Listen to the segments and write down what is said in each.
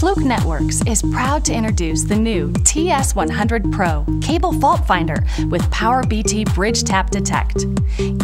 Fluke Networks is proud to introduce the new TS100 Pro cable fault finder with PowerBT Bridge Tap Detect.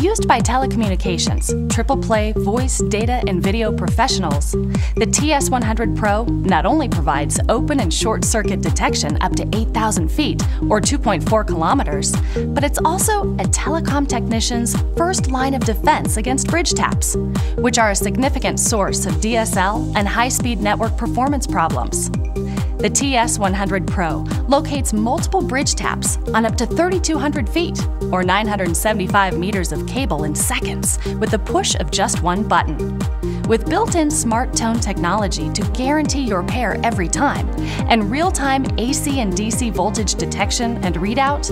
Used by telecommunications, triple play, voice, data, and video professionals, the TS100 Pro not only provides open and short circuit detection up to 8,000 feet or 2.4 kilometers, but it's also a telecom technician's first line of defense against bridge taps, which are a significant source of DSL and high speed network performance problems. The TS100 Pro locates multiple bridge taps on up to 3,200 feet or 975 meters of cable in seconds with the push of just one button. With built-in smart tone technology to guarantee your pair every time and real-time AC and DC voltage detection and readout,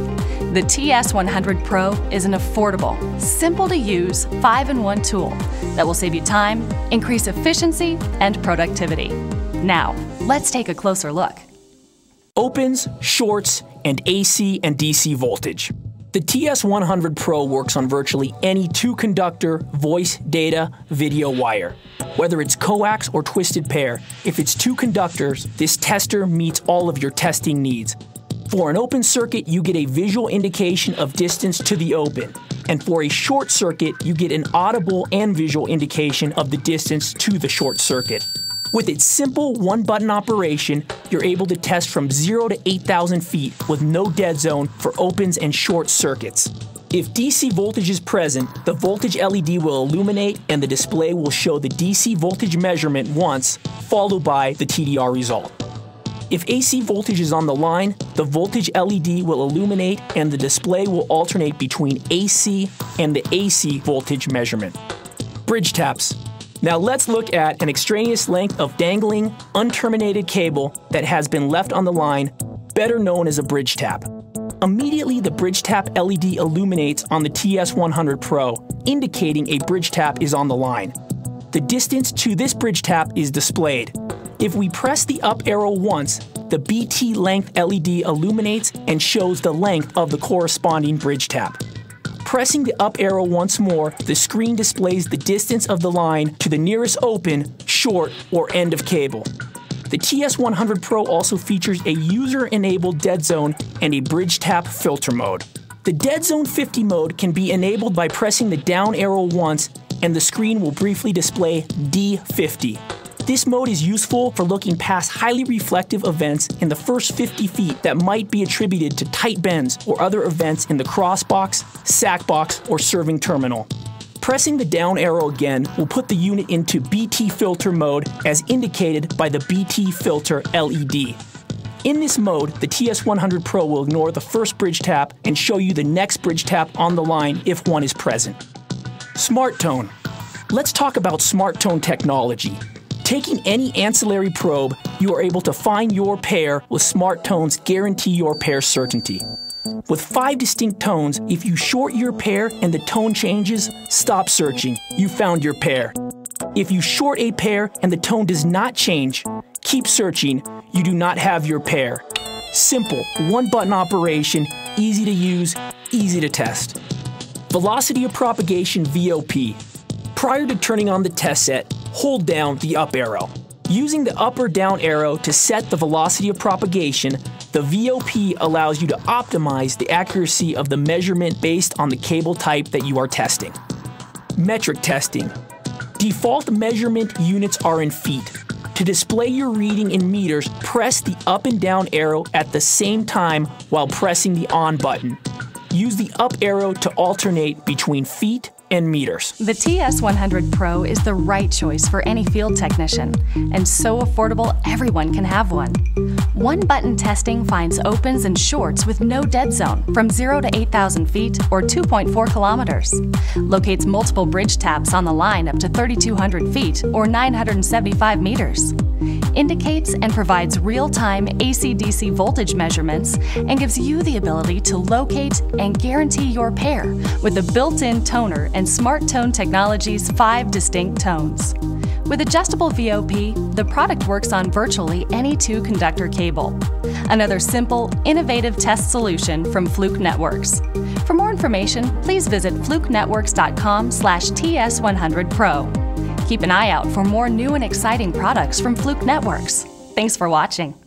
the TS100 Pro is an affordable, simple to use 5-in-1 tool that will save you time, increase efficiency, and productivity. Now, let's take a closer look. Opens, shorts, and AC and DC voltage. The TS100 Pro works on virtually any two conductor voice, data, video wire. Whether it's coax or twisted pair, if it's two conductors, this tester meets all of your testing needs. For an open circuit, you get a visual indication of distance to the open. And for a short circuit, you get an audible and visual indication of the distance to the short circuit. With its simple one button operation, you're able to test from 0 to 8,000 feet with no dead zone for opens and short circuits. If DC voltage is present, the voltage LED will illuminate and the display will show the DC voltage measurement once, followed by the TDR result. If AC voltage is on the line, the voltage LED will illuminate and the display will alternate between AC and the AC voltage measurement. Bridge taps. Now let's look at an extraneous length of dangling, unterminated cable that has been left on the line, better known as a bridge tap. Immediately, the bridge tap LED illuminates on the TS100 Pro, indicating a bridge tap is on the line. The distance to this bridge tap is displayed. If we press the up arrow once, the BT length LED illuminates and shows the length of the corresponding bridge tap. Pressing the up arrow once more, the screen displays the distance of the line to the nearest open, short, or end of cable. The TS100 Pro also features a user-enabled dead zone and a bridge tap filter mode. The Dead Zone 50 mode can be enabled by pressing the down arrow once and the screen will briefly display D50. This mode is useful for looking past highly reflective events in the first 50 feet that might be attributed to tight bends or other events in the crossbox, SAC box, or serving terminal. Pressing the down arrow again will put the unit into BT filter mode as indicated by the BT filter LED. In this mode, the TS100 Pro will ignore the first bridge tap and show you the next bridge tap on the line if one is present. Smart Tone. Let's talk about Smart Tone technology. Taking any ancillary probe, you are able to find your pair with Smart Tones guarantee your pair certainty. With five distinct tones, if you short your pair and the tone changes, stop searching. You found your pair. If you short a pair and the tone does not change, keep searching. You do not have your pair. Simple, one button operation, easy to use, easy to test. Velocity of propagation VOP. Prior to turning on the test set, hold down the up arrow. Using the up or down arrow to set the velocity of propagation, the VOP allows you to optimize the accuracy of the measurement based on the cable type that you are testing. Metric testing. Default measurement units are in feet. To display your reading in meters, press the up and down arrow at the same time while pressing the on button. Use the up arrow to alternate between feet meters. The TS100 Pro is the right choice for any field technician, and so affordable everyone can have one. One button testing finds opens and shorts with no dead zone from 0 to 8,000 feet or 2.4 kilometers. Locates multiple bridge taps on the line up to 3,200 feet or 975 meters. Indicates and provides real-time AC-DC voltage measurements and gives you the ability to locate and guarantee your pair with the built-in toner and Smart Tone Technology's five distinct tones. With adjustable VOP, the product works on virtually any two-conductor cable. Another simple, innovative test solution from Fluke Networks. For more information, please visit flukenetworks.com slash TS100 Pro. Keep an eye out for more new and exciting products from Fluke Networks. Thanks for watching.